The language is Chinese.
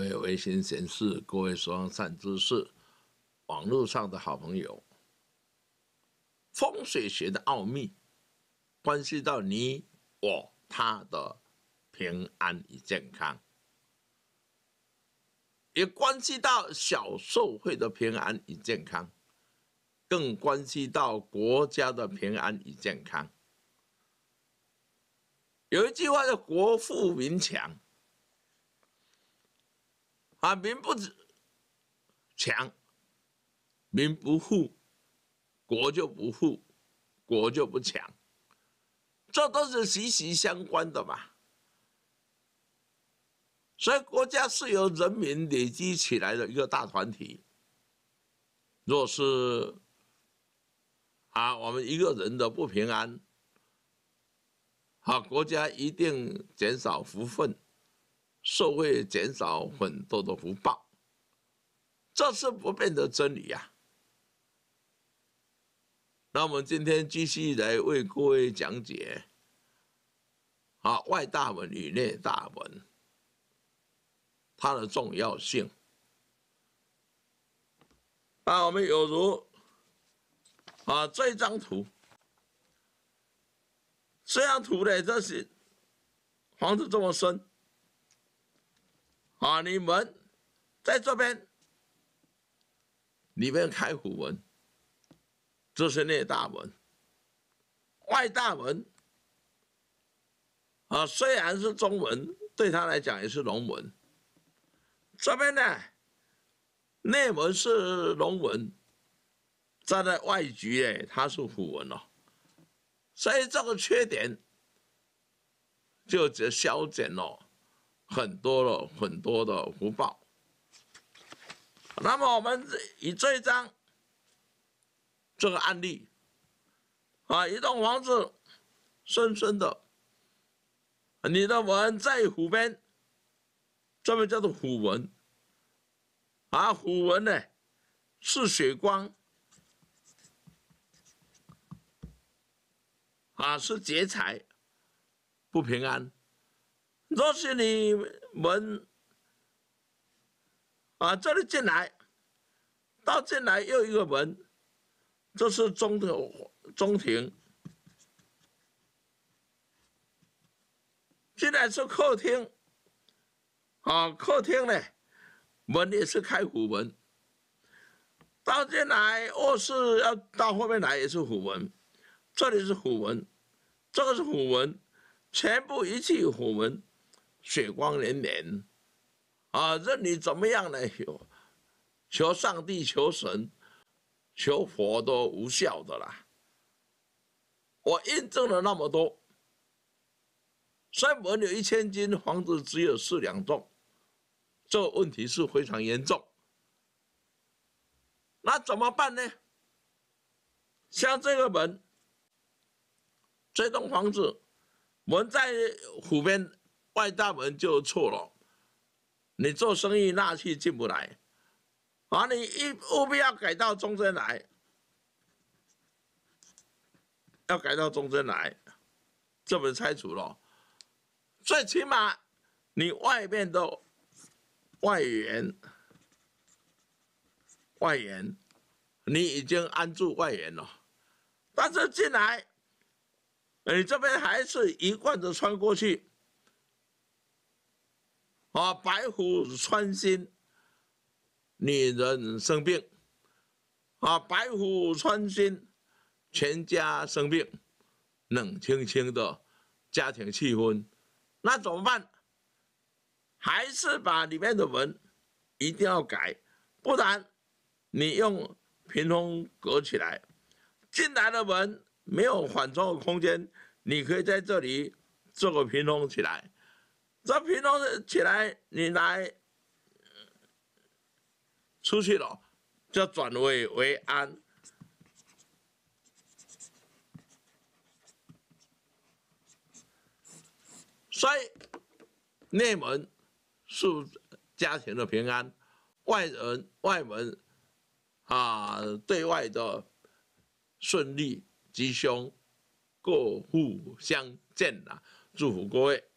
位微信贤士，各位双善知识，网络上的好朋友，风水学的奥秘，关系到你我他的平安与健康，也关系到小社会的平安与健康，更关系到国家的平安与健康。有一句话叫“国富民强”。啊，民不强，民不富，国就不富，国就不强，这都是息息相关的嘛。所以国家是由人民累积起来的一个大团体。若是啊，我们一个人的不平安，啊，国家一定减少福分。社会减少很多的福报，这是不变的真理呀。那我们今天继续来为各位讲解啊，外大文与内大文它的重要性。啊，我们有如啊这张图，这张图呢，这是房子这么深。啊，你们在这边里面开虎门，这是内大门，外大门啊，虽然是中文，对他来讲也是龙门。这边呢，内门是龙门，站在外局哎，它是虎门哦，所以这个缺点就只消减了。很多了很多的福报，那么我们以这一张这个案例啊，一栋房子深深的，你的文在虎边，这边叫做虎纹啊，虎纹呢是血光啊，是劫财不平安。若是你们啊，这里进来，到进来又一个门，这是中的中庭，进来是客厅，啊，客厅呢，门也是开虎门，到进来卧室要到后面来也是虎门，这里是虎门，这个是虎门，全部一气虎门。血光连连，啊，任你怎么样呢？求求上帝、求神、求佛都无效的啦。我印证了那么多，山门有一千斤，房子只有四两重，这问题是非常严重。那怎么办呢？像这个门，这栋房子门在湖边。外大门就错了，你做生意纳气进不来，啊，你一务必要改到中间来，要改到中间来，这么拆除了，最起码你外面的外援，外援，你已经安住外援了，但是进来，你这边还是一贯的穿过去。啊，白虎穿心，女人生病；啊，白虎穿心，全家生病，冷清清的家庭气氛，那怎么办？还是把里面的门一定要改，不然你用屏风隔起来，进来的门没有缓冲的空间，你可以在这里做个屏风起来。这平常起来，你来出去了，就转危为安。所以内门是家庭的平安，外人外门啊对外的顺利吉凶，各户相见呐！祝福各位。